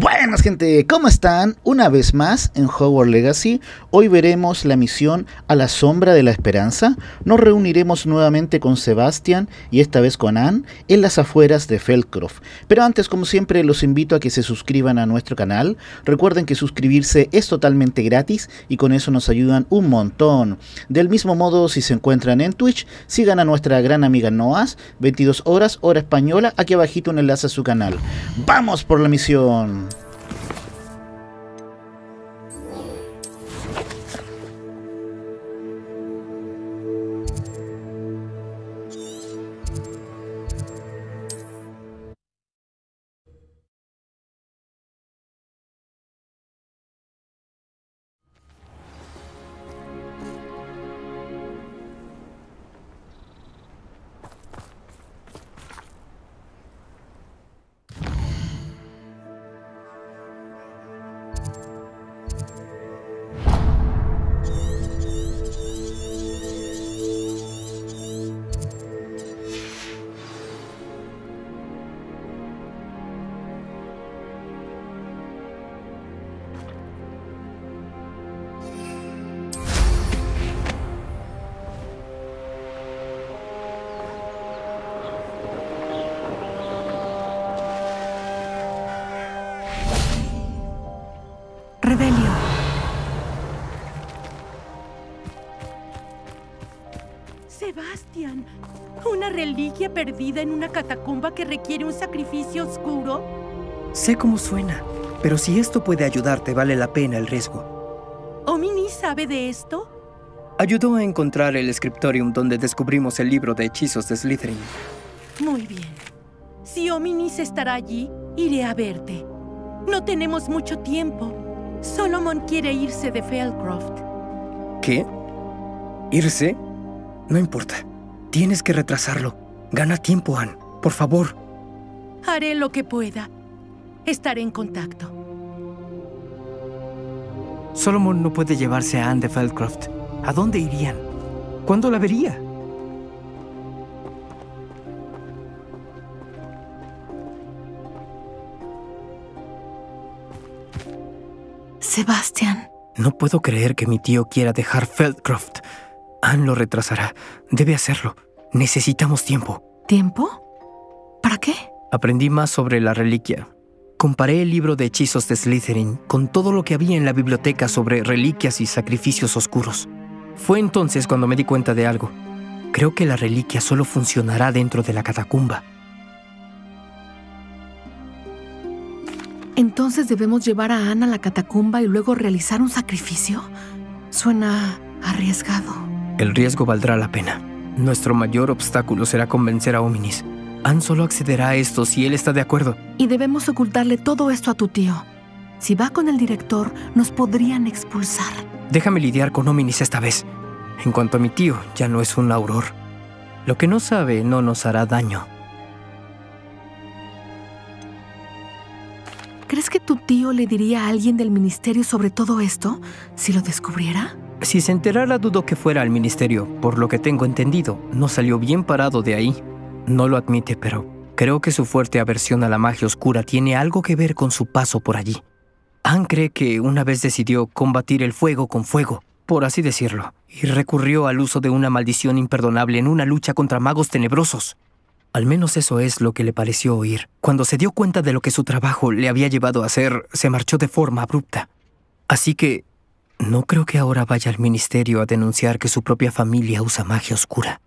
Buenas gente, ¿cómo están? Una vez más en Hogwarts Legacy, hoy veremos la misión A la sombra de la esperanza. Nos reuniremos nuevamente con Sebastian y esta vez con Anne en las afueras de Feldcroft. Pero antes, como siempre, los invito a que se suscriban a nuestro canal. Recuerden que suscribirse es totalmente gratis y con eso nos ayudan un montón. Del mismo modo, si se encuentran en Twitch, sigan a nuestra gran amiga Noas, 22 horas, hora española, aquí abajito un enlace a su canal. ¡Vamos por la misión! すごい。Rebelio. Sebastián, ¿una reliquia perdida en una catacumba que requiere un sacrificio oscuro? Sé cómo suena, pero si esto puede ayudarte, vale la pena el riesgo. ¿Omini sabe de esto? Ayudó a encontrar el scriptorium donde descubrimos el libro de hechizos de Slytherin. Muy bien. Si Ominis estará allí, iré a verte. No tenemos mucho tiempo. Solomon quiere irse de Feldcroft. ¿Qué? ¿Irse? No importa. Tienes que retrasarlo. Gana tiempo, Anne. Por favor. Haré lo que pueda. Estaré en contacto. Solomon no puede llevarse a Anne de Feldcroft. ¿A dónde irían? ¿Cuándo la vería? Sebastián. No puedo creer que mi tío quiera dejar Feldcroft. Anne lo retrasará. Debe hacerlo. Necesitamos tiempo. ¿Tiempo? ¿Para qué? Aprendí más sobre la reliquia. Comparé el libro de hechizos de Slytherin con todo lo que había en la biblioteca sobre reliquias y sacrificios oscuros. Fue entonces cuando me di cuenta de algo. Creo que la reliquia solo funcionará dentro de la catacumba. Entonces debemos llevar a Ana a la catacumba y luego realizar un sacrificio. Suena arriesgado. El riesgo valdrá la pena. Nuestro mayor obstáculo será convencer a Ominis. Anne solo accederá a esto si él está de acuerdo. Y debemos ocultarle todo esto a tu tío. Si va con el director, nos podrían expulsar. Déjame lidiar con Ominis esta vez. En cuanto a mi tío, ya no es un auror. Lo que no sabe no nos hará daño. ¿Crees que tu tío le diría a alguien del ministerio sobre todo esto si lo descubriera? Si se enterara, dudo que fuera al ministerio. Por lo que tengo entendido, no salió bien parado de ahí. No lo admite, pero creo que su fuerte aversión a la magia oscura tiene algo que ver con su paso por allí. Anne cree que una vez decidió combatir el fuego con fuego, por así decirlo, y recurrió al uso de una maldición imperdonable en una lucha contra magos tenebrosos. Al menos eso es lo que le pareció oír. Cuando se dio cuenta de lo que su trabajo le había llevado a hacer, se marchó de forma abrupta. Así que no creo que ahora vaya al ministerio a denunciar que su propia familia usa magia oscura.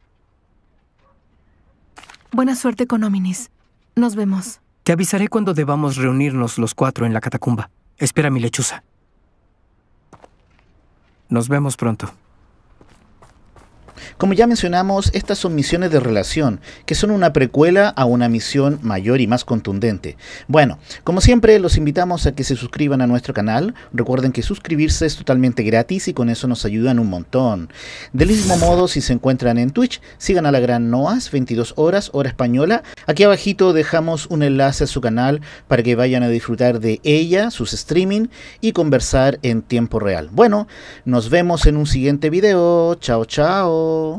Buena suerte con Ominis. Nos vemos. Te avisaré cuando debamos reunirnos los cuatro en la catacumba. Espera mi lechuza. Nos vemos pronto. Como ya mencionamos, estas son misiones de relación, que son una precuela a una misión mayor y más contundente. Bueno, como siempre, los invitamos a que se suscriban a nuestro canal. Recuerden que suscribirse es totalmente gratis y con eso nos ayudan un montón. Del mismo modo, si se encuentran en Twitch, sigan a la gran Noas, 22 horas, hora española. Aquí abajito dejamos un enlace a su canal para que vayan a disfrutar de ella, sus streaming y conversar en tiempo real. Bueno, nos vemos en un siguiente video. Chao, chao.